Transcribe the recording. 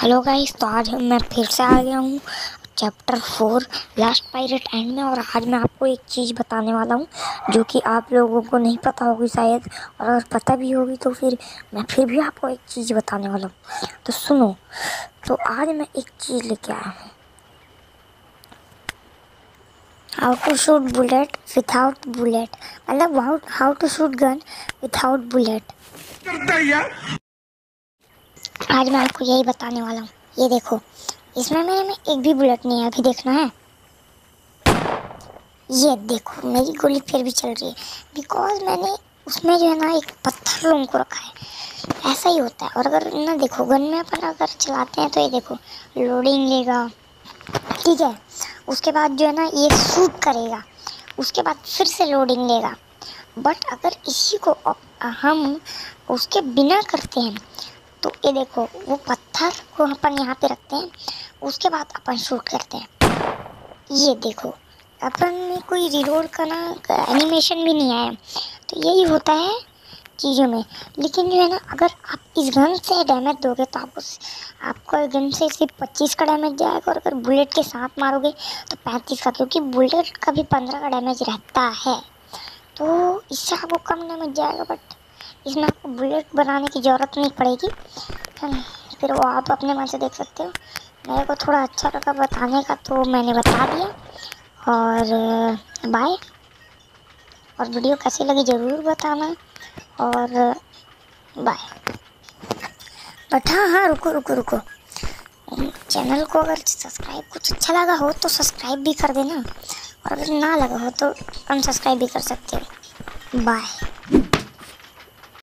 Hello guys तो आज मैं फिर से आ गया हूँ chapter four last pirate end में, और आज मैं आपको एक चीज़ बताने वाला हूँ, जो कि आप लोगों को नहीं पता होगी शायद, और अगर पता भी होगी तो फिर मैं फिर भी आपको एक चीज़ बताने वाला हूँ। तो सुनो तो आज मैं एक चीज़ लेके आया हूँ। How to shoot bullet without bullet मतलब how to shoot gun without bullet आज मैं आपको यही बताने वाला हूँ। ये देखो, इसमें मेरे में एक भी बुलेट नहीं है, अभी देखना है। ये देखो, मेरी गोली फिर भी चल रही है। बिकॉज़ मैंने उसमें जो है ना एक पत्थर लोगों को रखा है। ऐसा ही होता है। और अगर ना देखो, गन में अपन अगर चलाते हैं तो ये देखो लोडिंग लेगा। ठीक है? उसके बाद जो है ना, ये शूट करेगा। उसके बाद फिर से लोडिंग लेगा। बट अगर इसी को हम उसके बिना करते हैं तो ये देखो, वो पत्थर को अपन यहाँ पे रखते हैं, उसके बाद अपन शूट करते हैं। ये देखो, अपन में कोई रिलोड का ना एनिमेशन भी नहीं आया। तो यही होता है चीज़ों में। लेकिन जो है ना, अगर आप इस गन से डैमेज दोगे तो आप उस आपको गन से सिर्फ़ पच्चीस का डैमेज जाएगा, और अगर बुलेट के साथ मारोगे तो पैंतीस का, क्योंकि बुलेट का भी पंद्रह का डैमेज रहता है। तो इससे आपको कम डैमेज जाएगा बट इसमें आपको बुलेट बनाने की ज़रूरत नहीं पड़ेगी फिर वो आप अपने मन से देख सकते हो। मेरे को थोड़ा अच्छा लगा बताने का तो मैंने बता दिया। और बाय और वीडियो कैसी लगी ज़रूर बताना। और बाय बट हाँ हाँ रुको रुको रुको। चैनल को अगर सब्सक्राइब कुछ अच्छा लगा हो तो सब्सक्राइब भी कर देना। और अगर ना लगा हो तो अनसब्सक्राइब भी कर सकते हो। बाय